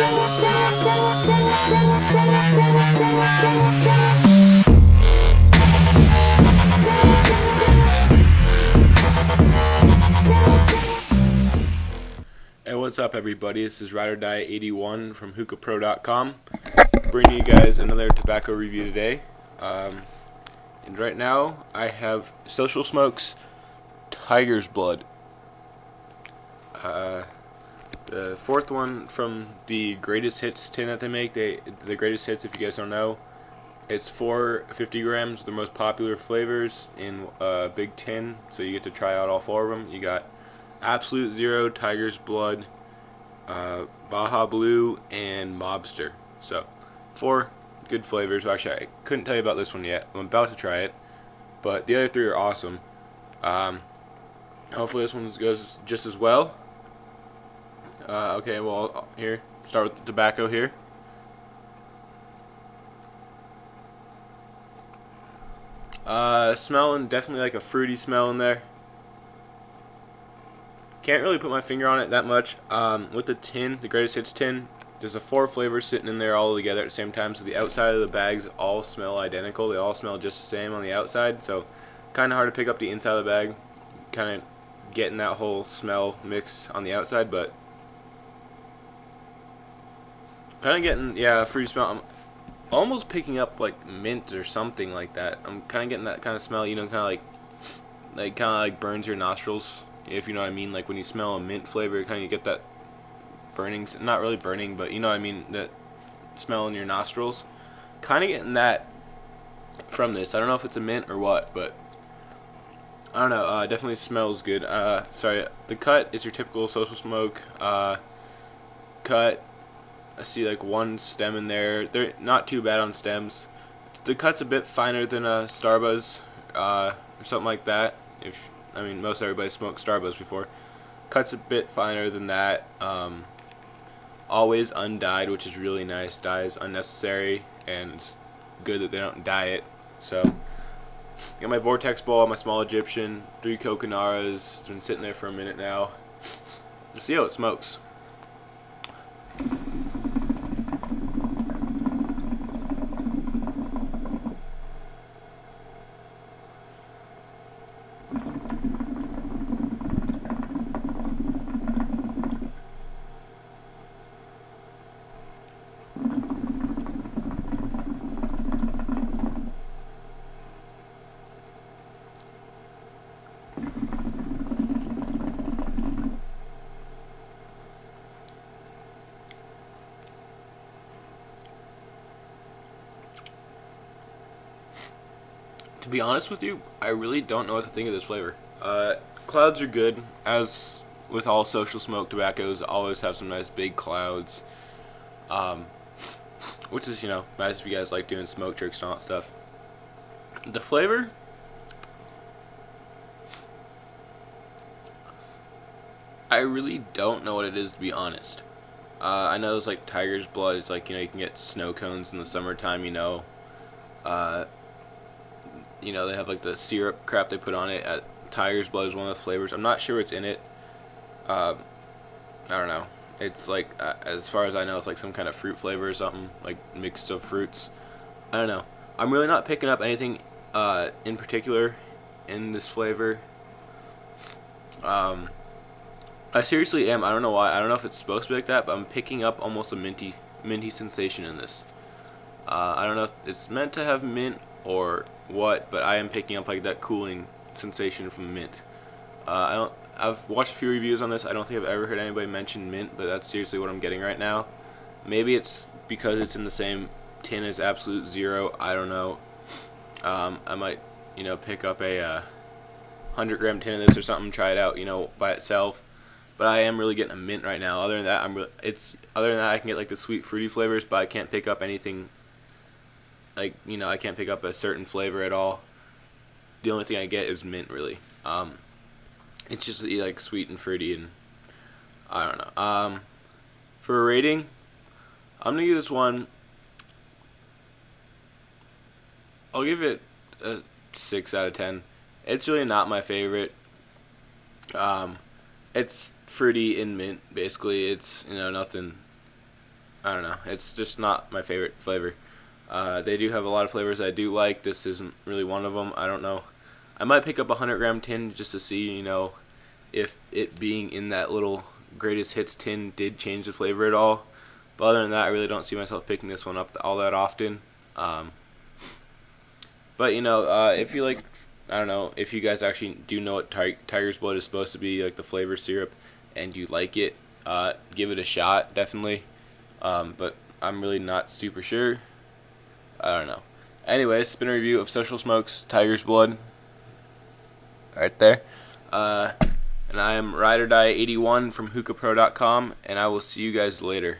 Hey, what's up, everybody? This is Ride or Die 81 from hookahpro.com, bringing you guys another tobacco review today. Um, and right now, I have Social Smokes Tiger's Blood. Uh, the fourth one from the greatest hits tin that they make. They the greatest hits, if you guys don't know, it's four 50 grams, the most popular flavors in a big tin. So you get to try out all four of them. You got Absolute Zero, Tiger's Blood, uh, Baja Blue, and Mobster. So, four good flavors. Actually, I couldn't tell you about this one yet. I'm about to try it, but the other three are awesome. Um, hopefully, this one goes just as well. Uh, okay, well, here, start with the tobacco here. Uh, smelling definitely like a fruity smell in there. Can't really put my finger on it that much. Um, with the tin, the greatest hits tin, there's a four flavors sitting in there all together at the same time. So the outside of the bags all smell identical. They all smell just the same on the outside. So kind of hard to pick up the inside of the bag. Kind of getting that whole smell mix on the outside, but kind of getting yeah fruity smell. I'm almost picking up like mint or something like that. I'm kind of getting that kind of smell. You know, kind of like like kind of like burns your nostrils if you know what I mean. Like when you smell a mint flavor, kind of get that burning, not really burning, but you know what I mean, that smell in your nostrils. Kind of getting that from this. I don't know if it's a mint or what, but I don't know. Uh, definitely smells good. Uh, sorry, the cut is your typical social smoke uh, cut. I see like one stem in there. They're not too bad on stems. The cut's a bit finer than a Starbuzz uh, or something like that. If I mean, most everybody smoked Starbuzz before. Cuts a bit finer than that. Um, always undyed, which is really nice. Dye is unnecessary, and it's good that they don't dye it. So, got my Vortex Bowl, my Small Egyptian, three Coconaras. Been sitting there for a minute now. Let's see how it smokes. To be honest with you, I really don't know what to think of this flavor. Uh, clouds are good, as with all social smoke tobaccos, always have some nice big clouds. Um, which is, you know, nice if you guys like doing smoke tricks and all that stuff. The flavor, I really don't know what it is to be honest. Uh, I know it's like tiger's blood. It's like you know you can get snow cones in the summertime. You know, uh, you know they have like the syrup crap they put on it. At tiger's blood is one of the flavors. I'm not sure what's in it. Um, I don't know. It's like uh, as far as I know, it's like some kind of fruit flavor or something, like mixed of fruits. I don't know. I'm really not picking up anything uh, in particular in this flavor. Um, I seriously am. I don't know why. I don't know if it's supposed to be like that, but I'm picking up almost a minty, minty sensation in this. Uh, I don't know if it's meant to have mint or what, but I am picking up like that cooling sensation from mint. Uh, I don't. I've watched a few reviews on this. I don't think I've ever heard anybody mention mint, but that's seriously what I'm getting right now. Maybe it's because it's in the same tin as Absolute Zero. I don't know. Um, I might, you know, pick up a uh, 100 gram tin of this or something, try it out, you know, by itself. But I am really getting a mint right now. Other than that, I'm re- it's other than that I can get like the sweet fruity flavors, but I can't pick up anything. Like you know, I can't pick up a certain flavor at all. The only thing I get is mint, really. Um, it's just like sweet and fruity, and I don't know. Um, for a rating, I'm gonna give this one. I'll give it a six out of ten. It's really not my favorite. Um, it's fruity and mint. Basically, it's you know nothing I don't know. It's just not my favorite flavor. Uh, they do have a lot of flavors I do like. This isn't really one of them. I don't know. I might pick up a 100 gram tin just to see, you know, if it being in that little greatest hits tin did change the flavor at all. But other than that, I really don't see myself picking this one up all that often. Um, but you know, uh, if you like, I don't know, if you guys actually do know what Tiger's Blood is supposed to be, like the flavor syrup, and you like it, uh, give it a shot, definitely. Um, but I'm really not super sure. I don't know. Anyways, been a review of Social Smokes Tiger's Blood. Right there. Uh, and I am Ride or Die 81 from hookahpro.com, and I will see you guys later.